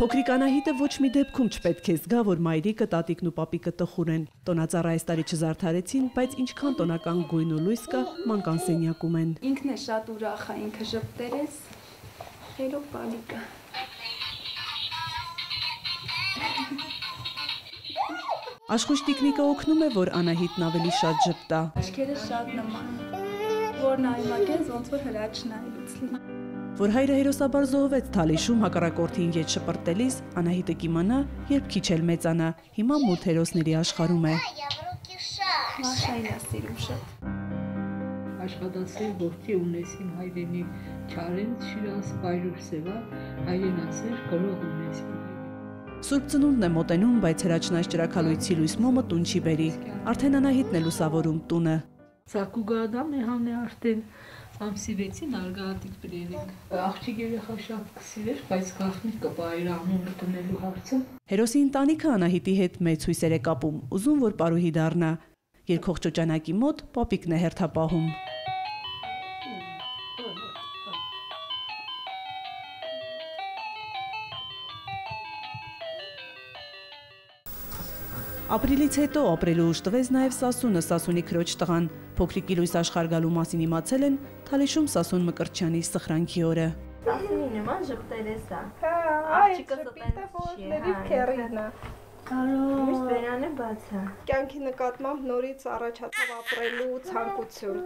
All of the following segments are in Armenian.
Փոքրիկ Անահիտը ոչ մի դեպքում չպետք է զգա, որ մայրիկը, տատիկն ու պապիկը տխուր են։ Տոնածառը այս տարի չզարդարեցին, բայց ինչքան տոնական գույն ու լույս կա, մանկան սենյակում են։ Ինքն է շատ ուրախ է, ինքը ժպտերես, խելով բալիկը։ Աշխույժ տիկնիկը օգնում է, որ Անահիտն ավելի շատ ժպտա։ Աչքերը շատ նման։ Որ նայում ակես ոնց որ հրաչ նայելուց լինի։ Որ հայրը հերոսաբար զոհվեց Թալիշում հակառակորդին յետ շպրտելիս, Անահիտը կիմանա, երբ քիչ էլ մեծանա։ Հիմա մութ հերոսների աշխարհում է։ Մաշային է սիրում շատ։ աշխատասեր որդի ունես իմ հայրենի չարեն շիրաս բայրուր սևա հայրենասեր գրող ունես Սուրբ ծնունդն է մոտենում, բայց հրաչնայց ճրակալույցի լույս մոմը տուն չի բերի։ Արդեն Անահիտն է լուսավորում տունը։ Սակու գադամ է հանե արդեն ամսի 6-ին արգադիկ բրերին։ Աղջիկ երեխա շատ կսիրեր, բայց գախնի կպայր անունը տնելու հարցը։ Հերոսի ընտանիքը Անահիտի հետ մեծ հույսեր է կապում, ուզում որ պարուհի դառնա։ Երկխող ճոճանակի մոտ պապիկն է հերթապահում։ Ապրիլից հետո ապրելու ուժ տվեց նաև Սասունը, Սասունի քրոջ տղան։ Փոքրիկի լույս աշխարհ գալու մասին իմացել են Թալիշում Սասուն Մկրտչյանի սխրանքի օրը։ Ասինի նման ժպտերես է։ Հա, Աղջիկը այդ ստեն շպիտը որ չի, լրիվ հա, քերինա։ Միշտ բերանը բաց է։ Կյանքի նկատմամբ նորից առաջացավ ապրելու ցանկություն։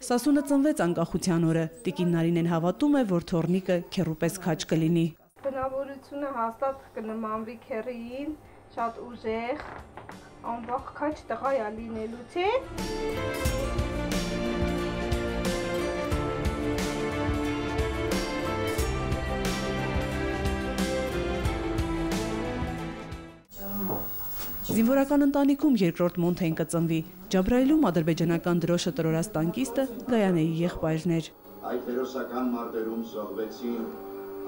Սասունը ծնվեց անկախության օրը։ Տիկին Նարինեն հավատում է, որ թորնիկը քերուպես քաչ կլինի։ Բնավորությունը հաստատ կնմանվի քերին, շատ ուժեղ, անվախ քաչ տղա է լինելու, չէ՞։ Զինվորական ընտանիքում երկրորդ Մոնթեն կծնվի։ Ջաբրայիլում ադրբեջանական դրոշը տրորած տանկիստը Գայանեի եղբայրներ։ Այդ հերոսական մարտերում զոհվեցին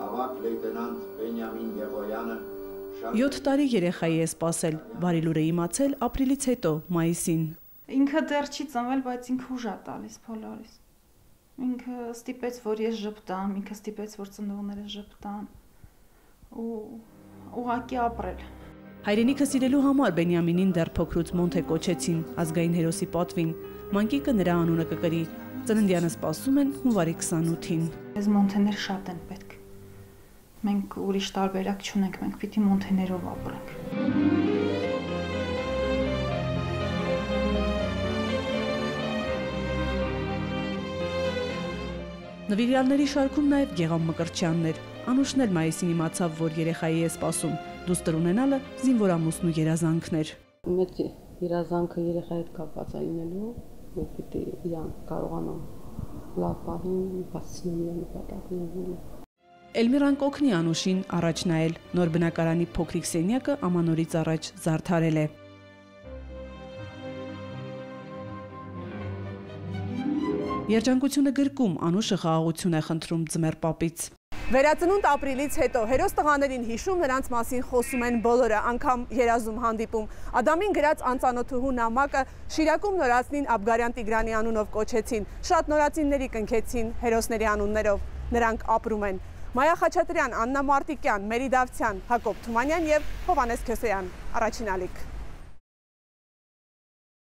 ավակ լեյտենանտ Բենյամին Եղոյանը, 7 տարի երեխայի է սпасել, բարի լուրը իմացել ապրիլից հետո, մայիսին։ Ինքը դեռ չի ծնվել, բայց ինքը ուժ է տալիս բոլորիս։ Ինքը ստիպեց, որ ես ճպտամ, ինքը ստիպեց, որ ծնողները ճպտան ու ուղակի ապրել։ Հայրենիքը սիրելու համար Բենյամինին դեռ փոքրուց Մոնթե կոչեցին ազգային հերոսի պատվին։ Մանկիկը նրա անունը կկրի։ Ծննդյանը սպասում են հունվարի 28-ին։ Այս Մոնթեներ շատ են Մենք ուրիշ տարբերակ չունենք, մենք պիտի մոնթեներով ապրենք։ Նվիրյալների շարքում նաև Գեգամ Մկրտչյանն էր։ Անուշն էլ մայիսին իմացավ, որ երեխայի է սպասում։ Դուստր ունենալը զինվորամուսն ու երազանքներ։ մեծ երազանքը երեխայի հետ կապված է լինելու, որ պիտի իրան կարողանամ լավ պահին, բացնեմ իր նպատակները։ Էլմիրան կոգնի Անուշին առաջ նայել։ Նոր բնակարանի փոքրիկ սենյակը ամանորից առաջ զարդարել է։ Երջանկությունը գրկում Անուշը խաղաղություն է խնդրում ձմեռ պապից։ Վերածնունդ ապրիլից հետո հերոս տղաներին հիշում նրանց մասին խոսում են բոլորը, անգամ երազում հանդիպում։ Ադամին գրած անծանոթուհու նամակը Շիրակում նորածնին Աբգարյան Տիգրանի անունով կոչեցին։ Շատ նորածինների կնքեցին հերոսների անուններով։ Նրանք ապրում են։ Մայա Խաչատրյան, Աննա Մարտիկյան, Մերի Դավթյան, Հակոբ Թումանյան եւ Հովանես Քյոսեյան։ Առաջին ալիք։